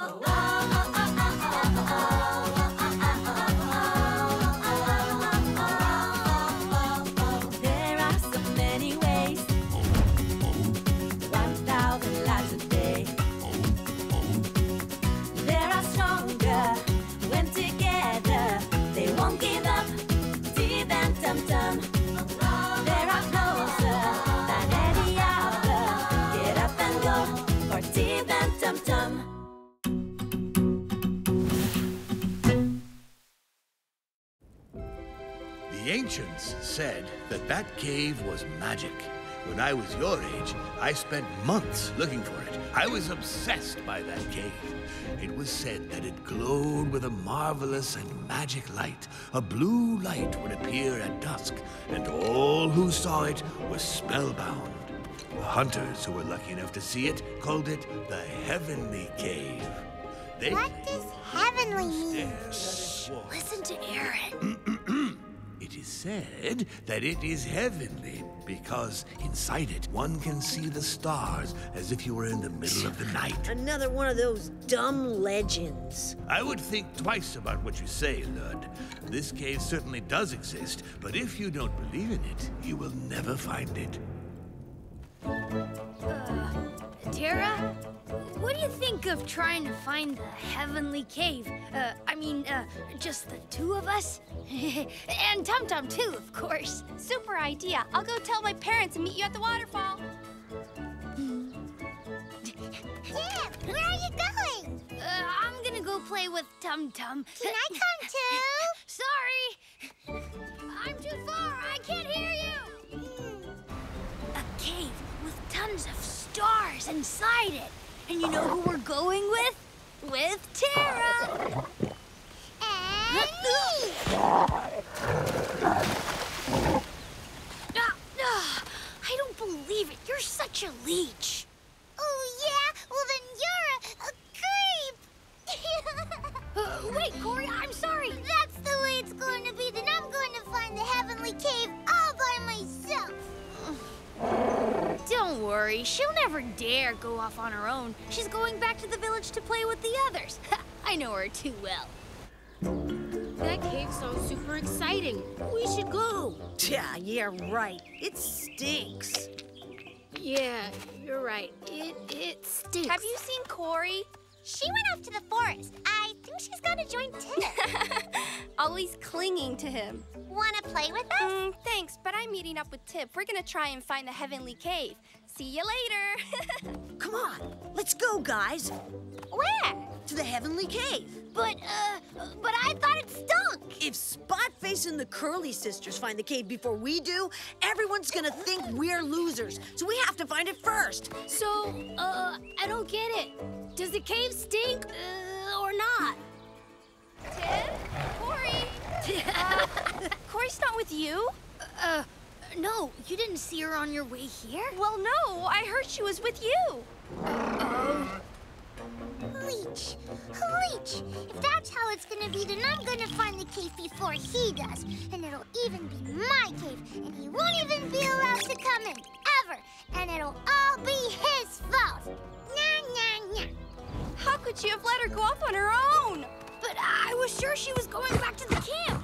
There that cave was magic. When I was your age, I spent months looking for it. I was obsessed by that cave. It was said that it glowed with a marvelous and magic light. A blue light would appear at dusk, and all who saw it were spellbound. The hunters who were lucky enough to see it called it the Heavenly Cave. They What does heavenly mean? Listen to Aaron. It is said that it is heavenly because inside it one can see the stars as if you were in the middle of the night. Another one of those dumb legends. I would think twice about what you say, Lud. This cave certainly does exist, but if you don't believe in it, you will never find it. Uh, Tara, what do you think of trying to find the heavenly cave? Uh, I mean, uh, just the two of us? and Tumtum, too, of course. Super idea. I'll go tell my parents and meet you at the waterfall. Tib, where are you going? Uh, I'm gonna go play with Tumtum. Can I come too? Sorry! I'm too far! I can't hear you! A cave with tons of stars inside it. And you know who we're going with? With Tara! And me! Ah, ah, I don't believe it. You're such a leech. Oh, yeah? Well, then you're a, a creep. Uh, wait, Corey, I'm sorry. That's the way it's going to be. Then I'm going to find the heavenly cave worry, she'll never dare go off on her own. She's going back to the village to play with the others. I know her too well. That cave sounds super exciting. We should go. Yeah, yeah, right. It stinks. Yeah, you're right. It it stinks. Have you seen Corey? She went off to the forest. I think she's going to join Tib. Always clinging to him. Want to play with us? Mm, thanks, but I'm meeting up with Tib. We're gonna try and find the heavenly cave. See you later. Come on, let's go, guys. Where? To the heavenly cave. But, uh, but I thought it stunk. If Spotface and the Curly sisters find the cave before we do, everyone's gonna think we're losers. So we have to find it first. So, uh, I don't get it. Does the cave stink uh, or not? Tib? Corey? Uh, Corey's not with you? Uh, no, you didn't see her on your way here? Well, no. I heard she was with you. Uh-oh. Leech, Leech. If that's how it's gonna be, then I'm gonna find the cave before he does. And it'll even be my cave, and he won't even be allowed to come in, ever. And it'll all be his fault. Nah, nah, nah. How could you have let her go off on her own? But I was sure she was going back to the camp.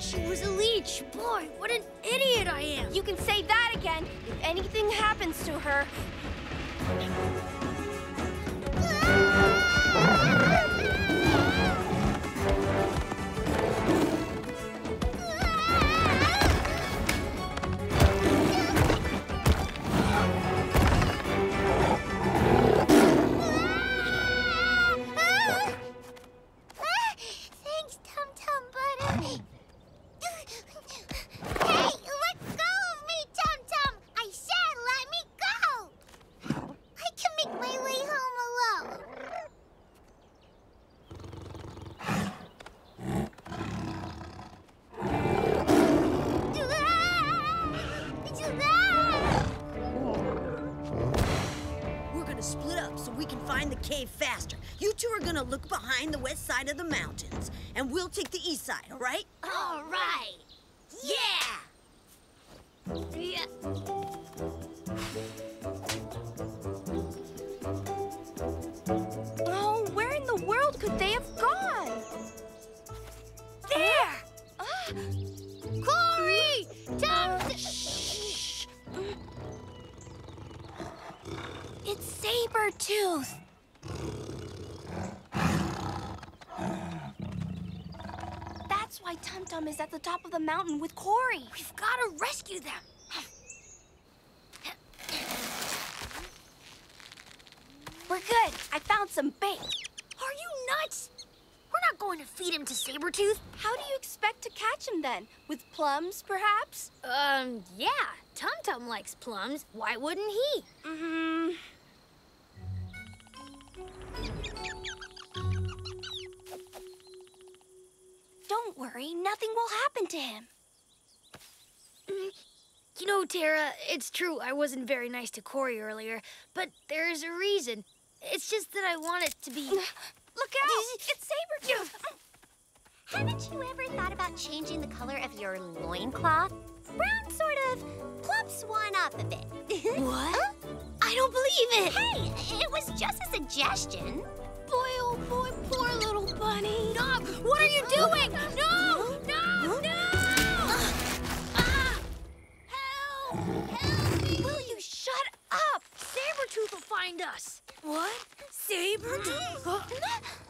Said she was a leech. Boy, what an idiot I am. You can say that again if anything happens to her. Cave faster. You two are gonna look behind the west side of the mountains, and we'll take the east side, all right? All right. Yeah! Yeah. Oh, where in the world could they have gone? There. Ah, Corey! Tom! it's Saber-Tooth. That's why Tum Tum is at the top of the mountain with Corey. We've got to rescue them. We're good. I found some bait. Are you nuts? We're not going to feed him to Sabretooth. How do you expect to catch him then? With plums, perhaps? Um, yeah. Tum Tum likes plums. Why wouldn't he? Mm-hmm. Don't worry, nothing will happen to him. Mm, you know, Tara, it's true I wasn't very nice to Corey earlier, but there's a reason. It's just that I want it to be. Look out! It's Sabretooth! Mm. Haven't you ever thought about changing the color of your loincloth? Brown sort of plumps one up a bit. What? I don't believe it. hey, it was just a suggestion. Boy, bunny. Stop! What are you doing? No! No! No! Ah! Help! Help me! Will you shut up? Sabretooth will find us. What? Sabretooth?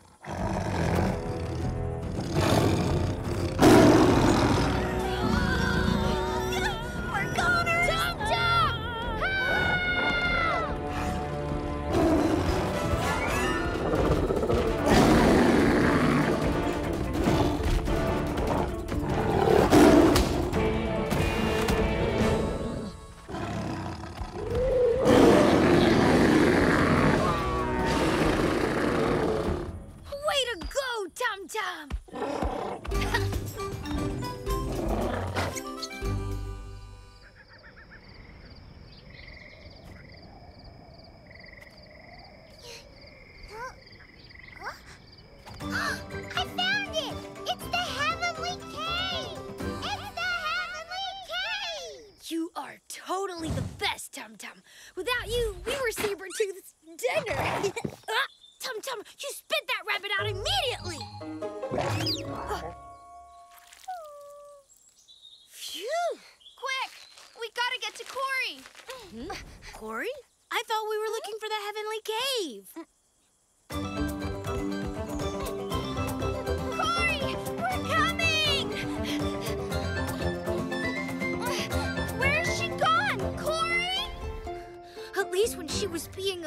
Totally the best, Tumtum. Without you, we were Sabretooth's dinner.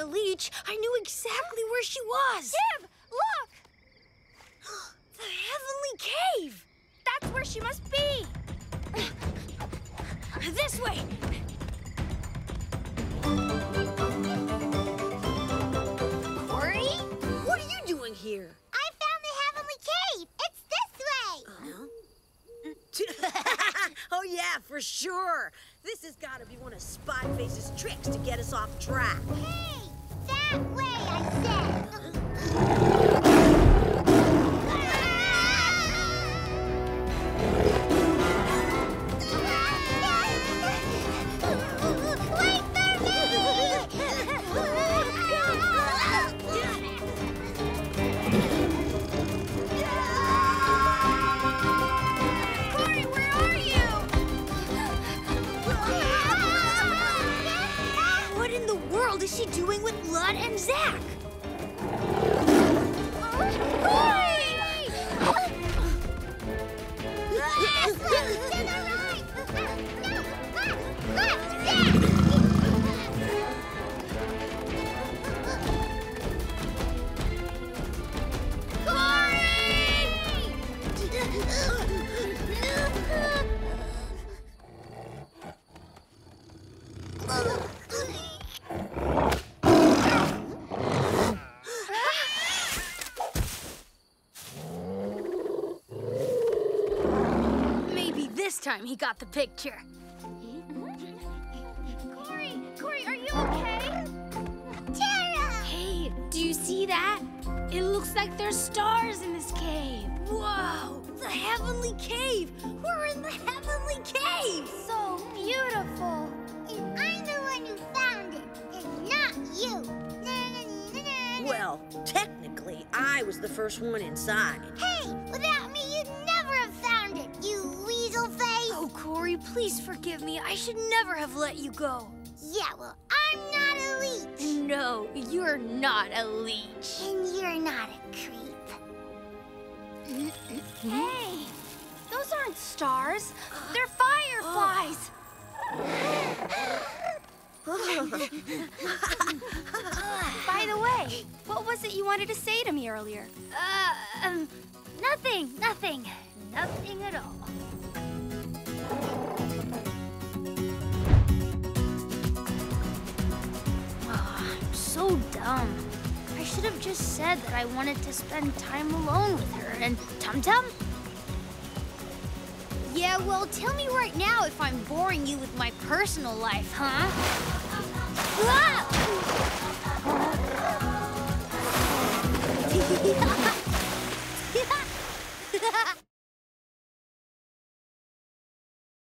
a leech, I knew exactly where she was. Tib, look! The Heavenly Cave! That's where she must be! This way! Corey? What are you doing here? I found the Heavenly Cave! It's this way! oh, yeah, for sure. This has got to be one of Spy Face's tricks to get us off track. Hey! That way, I said! Is she doing with Lud and Zack? Time he got the picture. Corey, Corey, are you okay? Tara! Hey, do you see see that? It looks like there's stars in this cave. Whoa! The Heavenly Cave! We're in the Heavenly Cave! So beautiful. And I'm the one who found it, and not you. Well, technically, I was the first one inside. Hey, without me, Corey, please forgive me. I should never have let you go. Yeah, well, I'm not a leech. No, you're not a leech. And you're not a creep. Hey, those aren't stars. They're fireflies. By the way, what was it you wanted to say to me earlier? Uh, um, nothing, nothing, nothing at all. Dumb. I should have just said that I wanted to spend time alone with her and Tumtum. Yeah, well, tell me right now if I'm boring you with my personal life, huh? Ah!